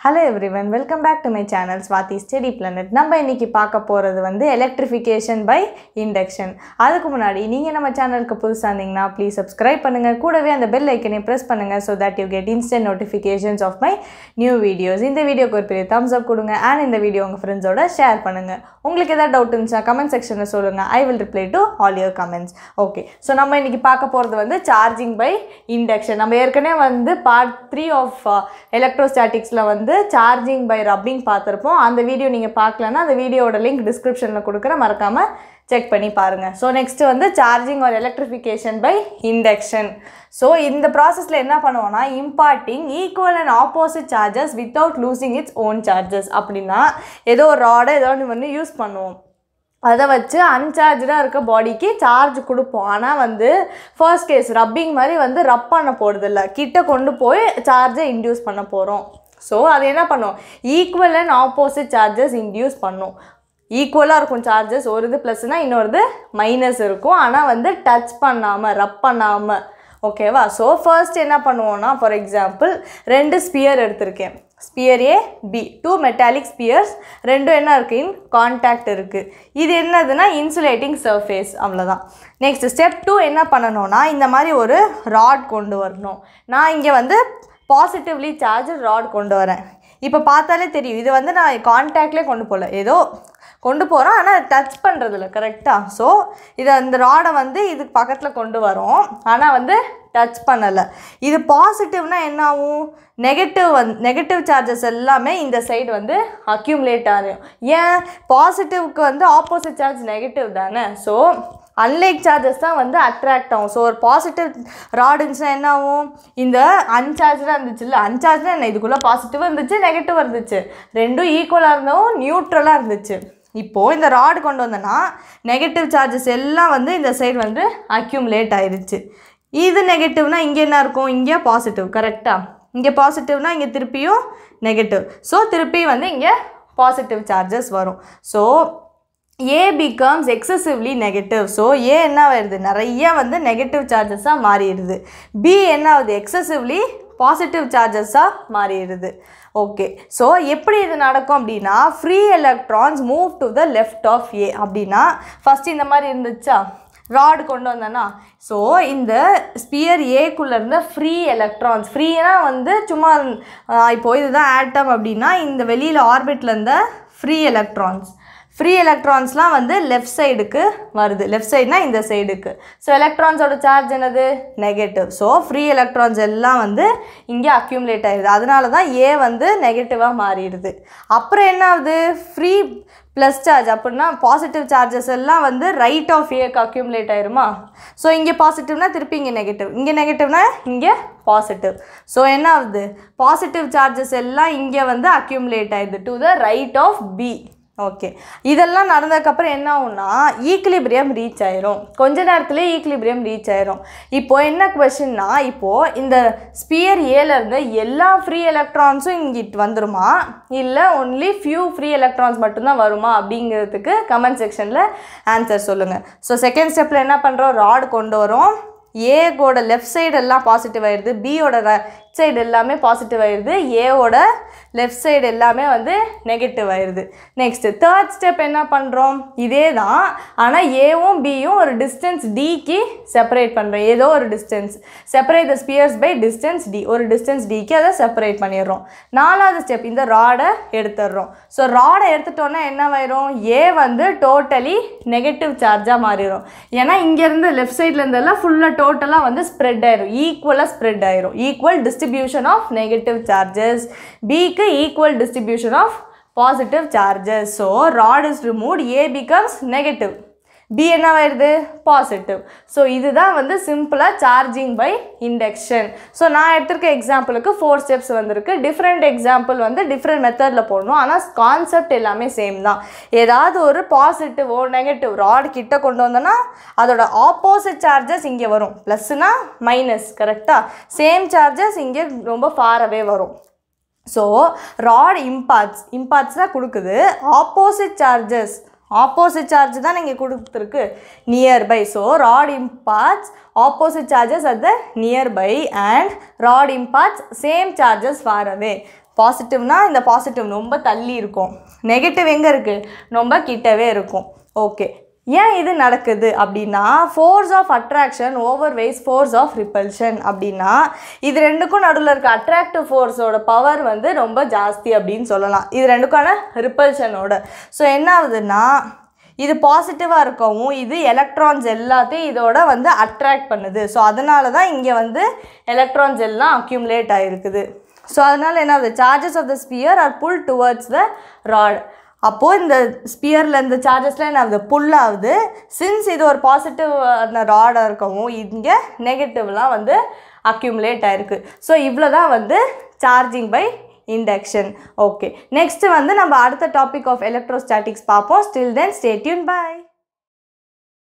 Hello everyone welcome back to my channel Swathi study planet நம்ம இன்றைக்கி பார்க்க போகிறது வந்து எலக்ட்ரிஃபிகேஷன் பை இண்டக்ஷன் அதுக்கு முன்னாடி நீங்கள் நம்ம சேனலுக்கு புதுசாக இருந்தீங்கன்னா ப்ளீஸ் சப்ஸ்கிரைப் பண்ணுங்கள் கூடவே அந்த பெல் ஐக்கனை ப்ரெஸ் பண்ணுங்கள் so that you get instant notifications of my new videos இந்த வீடியோக்கு ஒரு பெரிய தம்ஸ் அப் கொடுங்க அண்ட் இந்த வீடியோ உங்கள் ஃப்ரெண்ட்ஸோட ஷேர் பண்ணுங்கள் உங்களுக்கு எதாவது டவுட் இருந்துச்சுன்னா கமெண்ட் செக்ஷனில் சொல்லுங்கள் I will reply to all your comments okay so நம்ம இன்றைக்கி பார்க்க போகிறது வந்து சார்ஜிங் பை இண்டக்ஷன் நம்ம ஏற்கனவே வந்து பார்ட் த்ரீ ஆஃப் எலக்ட்ரோஸ்டாட்டிக்ஸில் வந்து வந்து சார்ஜிங் பை ரப்பிங் பார்த்துருப்போம். அந்த வீடியோ நீங்கள் பார்க்கலன்னா அந்த வீடியோட லிங்க் டிஸ்கிரிப்ஷனில் கொடுக்குறேன் மறக்காமல் செக் பண்ணி பாருங்கள் ஸோ நெக்ஸ்ட் வந்து சார்ஜிங் ஒரு எலக்ட்ரிஃபிகேஷன் பை இண்டக்ஷன் ஸோ இந்த ப்ராசஸில் என்ன பண்ணுவோம்னா imparting equal and opposite charges without losing its own charges அப்படின்னா ஏதோ ஒரு ராடை ஏதோ ஒன்று வந்து யூஸ் பண்ணுவோம். அதை வச்சு அன்சார்ஜாக இருக்க பாடிக்கு சார்ஜ் கொடுப்போம். ஆனால் வந்து ஃபர்ஸ்ட் கேஸ் ரப்பிங் மாதிரி வந்து ரப் பண்ண போகிறதில்ல கிட்ட கொண்டு போய் சார்ஜை இன்டியூஸ் பண்ண போகிறோம் ஸோ அது என்ன பண்ணும்? Equal and opposite charges induce பண்ணும். ஈக்குவலாக இருக்கும் சார்ஜஸ் ஒரு இது ப்ளஸ்னால் இன்னொரு மைனஸ் இருக்கும். ஆனால் வந்து டச் பண்ணாமல் ரப் பண்ணாமல் ஓகேவா ஸோ ஃபர்ஸ்ட் என்ன பண்ணுவோம்னா ஃபார் எக்ஸாம்பிள் ரெண்டு ஸ்பியர் எடுத்திருக்கேன். Sphere A B two metallic spheres ரெண்டும் என்ன இருக்குது இன் கான்டாக்ட் இருக்குது இது என்னதுன்னா இன்சுலேட்டிங் சர்ஃபேஸ் அவ்வளோதான் நெக்ஸ்ட் ஸ்டெப் டூ என்ன பண்ணணும்னா இந்த மாதிரி ஒரு ராட் கொண்டு வரணும். நான் இங்கே வந்து பாசிட்டிவ்லி சார்ஜர் ராட் கொண்டு வரேன். இப்போ பார்த்தாலே தெரியும். இது வந்து நான் கான்டாக்ட்லேயே கொண்டு போகல ஏதோ கொண்டு போகிறோம் ஆனால் டச் பண்ணுறதில்ல கரெக்டாக ஸோ இதை இந்த ராடை வந்து இதுக்கு பக்கத்தில் கொண்டு வரோம். ஆனால் வந்து டச் பண்ணலை. இது பாசிட்டிவ்னால் என்ன ஆகும்? நெகட்டிவ் வந் நெகட்டிவ் சார்ஜஸ் எல்லாமே இந்த சைடு வந்து அக்யூமுலேட் ஆகும். ஏன்? பாசிட்டிவ்க்கு வந்து ஆப்போசிட் சார்ஜ் நெகட்டிவ் தானே? ஸோ அன்லைக் சார்ஜஸ் தான் வந்து அட்ராக்ட் ஆகும். ஸோ ஒரு பாசிட்டிவ் ராட் இருந்துச்சுன்னா என்ன ஆகும்? இந்த அன்சார்ஜாக இருந்துச்சுல்ல அன்சார்ஜ்னா என்ன? இதுக்குள்ளே பாசிட்டிவாக இருந்துச்சு நெகட்டிவாக இருந்துச்சு. ரெண்டும் ஈக்குவலாக இருந்தவும் நியூட்ரலாக இருந்துச்சு. இப்போது இந்த ராடு கொண்டு வந்தோன்னா நெகட்டிவ் சார்ஜஸ் எல்லாம் வந்து இந்த சைடு வந்து அக்யூம்லேட் ஆயிடுச்சு இது நெகட்டிவ்னால் இங்கே என்ன இருக்கும்? இங்கே பாசிட்டிவ் கரெக்டாக இங்கே பாசிட்டிவ்னால் இங்கே திருப்பியும் நெகட்டிவ் ஸோ திருப்பி வந்து இங்கே பாசிட்டிவ் சார்ஜஸ் வரும். So A becomes excessively negative so A என்ன ஆயிடுது? நிறைய வந்து நெகட்டிவ் சார்ஜஸாக மாறிடுது. பி என்ன ஆகுது? எக்ஸசிவ்லி பாசிட்டிவ் சார்ஜஸாக மாறிடுது. ஓகே ஸோ எப்படி இது நடக்கும் அப்படின்னா free electrons move to the left of A அப்படின்னா ஃபஸ்ட் இந்த மாதிரி இருந்துச்சா? ராடு கொண்டு வந்தேன்னா. ஸோ இந்த ஸ்பியர் ஏக்குள்ளே இருந்த ஃப்ரீ எலக்ட்ரான்ஸ் ஃப்ரீனா வந்து சும்மா இப்போது இதுதான் ஆட்டம் அப்படின்னா இந்த வெளியில் ஆர்பிட்டில் இருந்த ஃப்ரீ எலக்ட்ரான்ஸ் ஃப்ரீ எலக்ட்ரான்ஸ்லாம் வந்து லெஃப்ட் சைடுக்கு வருது. லெஃப்ட் சைடுனா இந்த சைடுக்கு ஸோ எலக்ட்ரான்ஸோட சார்ஜ் என்னது? நெகட்டிவ் ஸோ ஃப்ரீ எலக்ட்ரான்ஸ் எல்லாம் வந்து இங்கே அக்யூமுலேட் ஆகிடுது அதனால தான் ஏ வந்து நெகட்டிவாக மாறிடுது. அப்புறம் என்ன ஆகுது? ஃப்ரீ ப்ளஸ் சார்ஜ் அப்படின்னா பாசிட்டிவ் சார்ஜஸ் எல்லாம் வந்து ரைட் ஆஃப் ஏக்கு அக்யூமுலேட் ஆயிருமா? ஸோ இங்கே பாசிட்டிவ்னா திருப்பி இங்கே நெகட்டிவ் இங்கே நெகட்டிவ்னா இங்கே பாசிட்டிவ் ஸோ என்ன ஆகுது? பாசிட்டிவ் சார்ஜஸ் எல்லாம் இங்கே வந்து அக்யூமுலேட் ஆயிடுது to the right of B okay இதெல்லாம் நடந்ததுக்கப்புறம் என்ன ஆகும்னா ஈக்லிபிரியம் ரீச் ஆயிரும். கொஞ்ச நேரத்துலேயே ஈக்லிபிரியம் ரீச் ஆயிரும். இப்போ என்ன கொஷின்னா இப்போது இந்த ஸ்பியர் ஏல இருந்து எல்லா ஃப்ரீ எலக்ட்ரான்ஸும் இங்கிட்டு வந்துருமா? இல்லை ஒன்லி ஃபியூ ஃப்ரீ எலக்ட்ரான்ஸ் மட்டும்தான் வருமா? அப்படிங்கிறதுக்கு கமெண்ட் செக்ஷனில் ஆன்சர் சொல்லுங்கள் ஸோ செகண்ட் ஸ்டெப்பில் என்ன பண்ணுறோம் ராட் கொண்டு வரோம். ஏகோட லெஃப்ட் சைடு எல்லாம் பாசிட்டிவ் ஆயிடுது. பியோட சைடு எல்லாமே பாசிட்டிவ் ஆயிடுது ஏவோட லெஃப்ட் சைடு எல்லாமே வந்து நெகட்டிவ் ஆயிடுது நெக்ஸ்ட்டு தேர்ட் ஸ்டெப் என்ன பண்ணுறோம் இதே தான் ஆனால் ஏவும் பியும் ஒரு டிஸ்டன்ஸ் டிக்கு செப்பரேட் பண்ணுறோம் ஏதோ ஒரு distance separate the spheres by distance D ஒரு டிஸ்டன்ஸ் டிக்கு அதை செப்பரேட் பண்ணிடுறோம். நாலாவது ஸ்டெப் இந்த ராடை எடுத்துடுறோம். ஸோ ராடை எடுத்துட்டோன்னா என்னவாயிரும் ஏ வந்து டோட்டலி நெகட்டிவ் சார்ஜாக மாறிடும் ஏன்னா இங்கேருந்து லெஃப்ட் சைட்லேருந்தெல்லாம் ஃபுல்லாக டோட்டலாக வந்து ஸ்ப்ரெட் ஆயிரும். ஈக்குவலாக ஸ்ப்ரெட் ஆயிரும். Equal distribution of negative charges. B equal distribution of positive charges. So, rod is removed, A becomes negative. Negative என்ன என்னவாயிருது பாசிட்டிவ் ஸோ இதுதான் வந்து சிம்பிளாக சார்ஜிங் பை இண்டக்ஷன் ஸோ நான் எடுத்திருக்க எக்ஸாம்பிளுக்கு ஃபோர் ஸ்டெப்ஸ் வந்திருக்கு. டிஃப்ரெண்ட் எக்ஸாம்பிள் வந்து டிஃப்ரெண்ட் மெத்தடில் போடணும். ஆனால் கான்செப்ட் எல்லாமே சேம் தான். ஏதாவது ஒரு பாசிட்டிவ் ஓ நெகட்டிவ் ராட் கிட்ட கொண்டு வந்தோன்னா அதோட ஆப்போசிட் சார்ஜஸ் இங்கே வரும். ப்ளஸ்னா மைனஸ் கரெக்டாக சேம் சார்ஜஸ் இங்கே ரொம்ப ஃபாரவே வரும். ஸோ ராட் இம்பார்ட்ஸ் இம்பார்ட்ஸ் தான் கொடுக்குது. ஆப்போசிட் சார்ஜஸ் ஆப்போசிட் சார்ஜ் தான் நீங்கள் கொடுத்துருக்கு nearby so rod imparts opposite charges at the nearby and rod imparts same charges far away இந்த பாசிட்டிவ் ரொம்ப தள்ளி இருக்கும். நெகட்டிவ் எங்கே இருக்குது ரொம்ப கிட்டவே இருக்கும். ஓகே ஏன் இது நடக்குது அப்படின்னா force of attraction overweighs force of repulsion அப்படின்னா இது ரெண்டுக்கும் நடுவில் இருக்க அட்ராக்டிவ் ஃபோர்ஸோட பவர் வந்து ரொம்ப ஜாஸ்தி அப்படின்னு சொல்லலாம். இது ரெண்டுக்கான ரிப்பல்ஷனோட ஸோ என்ன ஆகுதுன்னா இது பாசிட்டிவாக இருக்கவும் இது எலக்ட்ரான்ஸ் எல்லாத்தையும் இதோட வந்து அட்ராக்ட் பண்ணுது. ஸோ அதனால தான் இங்கே வந்து எலக்ட்ரான்ஸ் எல்லாம் அக்யூமுலேட் ஆகிருக்குது ஸோ அதனால் என்ன ஆகுது? Charges of the sphere are pull towards the rod அப்போது இந்த ஸ்பியரில் இந்த சார்ஜஸ்லாம் என்ன ஆகுது? புல் ஆகுது. சின்ஸ் இது ஒரு பாசிட்டிவ் அந்த ராடாக இருக்கவும் இங்கே நெகட்டிவ்லாம் வந்து அக்யூமுலேட் ஆகிருக்கு ஸோ இவ்வளோ தான் வந்து charging by induction okay next வந்து நம்ம அடுத்த டாபிக் ஆஃப் எலக்ட்ரோஸ்டாட்டிக்ஸ் பார்ப்போம். Still then stay tuned bye